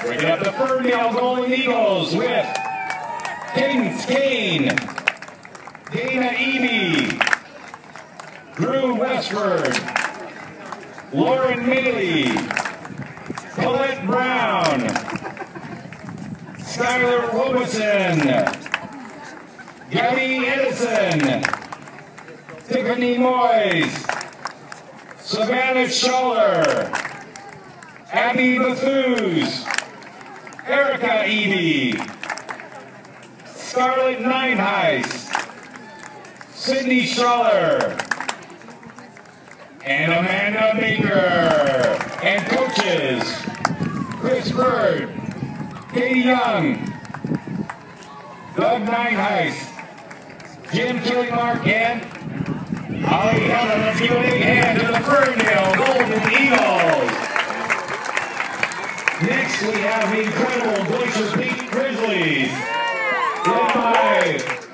Breaking up the Ferndale Golden Eagles with Cadence Kane, Dana Eby, Drew Westford, Lauren Maley, Colette Brown, Skylar Robeson, Gabby Edison, Tiffany Moyes, Savannah Schuller, Abby Bethuse, Erica Eby, Scarlett Nineheist, Sydney Schuller, and Amanda Baker. And coaches, Chris Bird, Katie Young, Doug Nineheist, Jim Killimark, and Ollie Helen. Let's give a big hand to the Ferndale Next, we have the incredible Glacier Peak Grizzlies, led